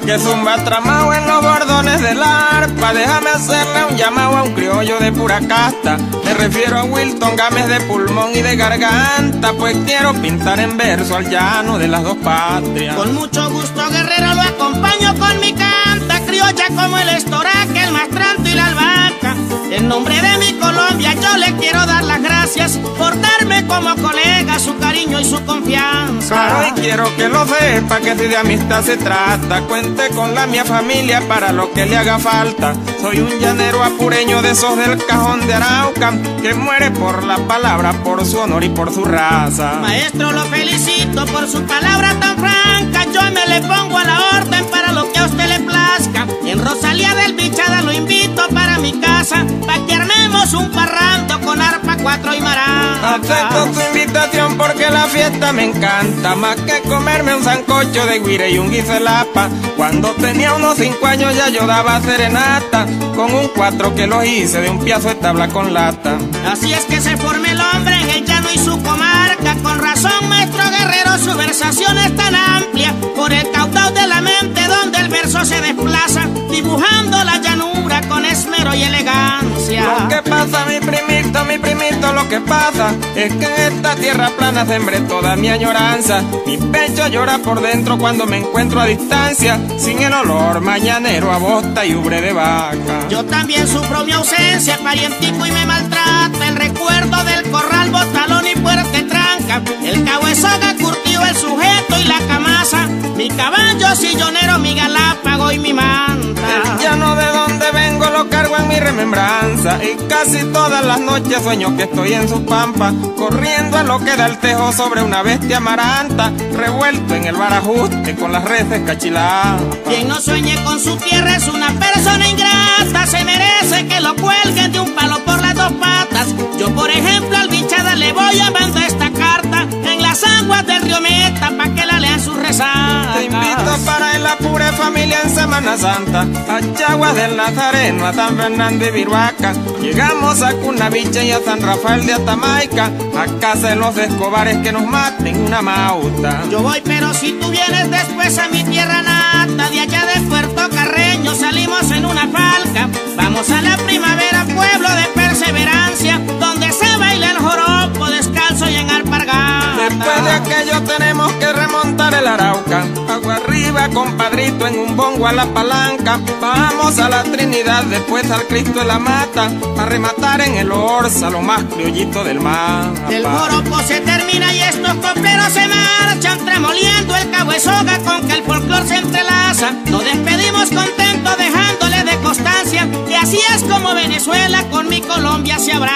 que zumba tramado en los bordones del arpa. Déjame hacerle un llamado a un criollo de pura casta. Me refiero a Wilton Gámez de pulmón y de garganta, pues quiero pintar en verso al llano de las dos patrias. Con mucho gusto, guerrero, lo acompaño con mi canta criolla como el estoraque, el mastranto y la albahaca. En nombre de mi Colombia yo le quiero dar las gracias por darme como colega su cariño y su confianza. Claro, y quiero que lo sepa que si de amistad se trata, cuente con la mia familia para lo que le haga falta. Soy un llanero apureño de esos del cajón de Arauca, que muere por la palabra, por su honor y por su raza. Maestro, lo felicito por su palabra tan franca. Yo me le pongo a la orden para lo que a usted le plazca. En Rosalía del Bichada lo invito para mi casa, para que armemos un parrando con arpa, cuatro y maracas. La fiesta me encanta, más que comerme un sancocho de guire y un guiselapa. Cuando tenía unos cinco años ya yo daba serenata, con un cuatro que lo hice de un piazo de tabla con lata. Así es que se forme el hombre en el llano y su comarca. Con razón, maestro guerrero, su versación es tan amplia. Por el caudal de la mente donde el verso se desplaza, dibujando la llanura con esmero y elegancia. Que pasa, mi mi primito, lo que pasa es que esta tierra plana sembré toda mi añoranza. Mi pecho llora por dentro cuando me encuentro a distancia, sin el olor mañanero a bosta y ubre de vaca. Yo también sufro mi ausencia, parientico y me maltrata el recuerdo del corral, botalón y puerta tranca. El cabezoga curtió el sujeto y la camasa, mi caballo sillonero, mi galápago mi remembranza y casi todas las noches sueño que estoy en su pampa, corriendo a lo que da el tejo sobre una bestia amaranta, revuelto en el barajuste con las redes cachiladas. Quien no sueñe con su tierra es familia en Semana Santa, a Chaguas del Nazareno, a San Fernando y Viruaca. Llegamos a Cunaviche y a San Rafael de Atamaica, a casa de los Escobares que nos maten una mauta. Yo voy, pero si tú vienes después a mi tierra nata, de allá de Puerto Carreño salimos en una falca. Vamos a la primavera, pueblo de perseverancia, Después de aquello tenemos que remontar el Arauca. Agua arriba, compadrito, en un bongo a la palanca. Vamos a la Trinidad, después al Cristo de la Mata. A rematar en el Orza, lo más criollito del mar. El joropo se termina y estos copleros se marchan, tremoliendo el cabo soga con que el folclor se entrelaza. Nos despedimos contentos dejándole de constancia, y así es como Venezuela con mi Colombia se abraza.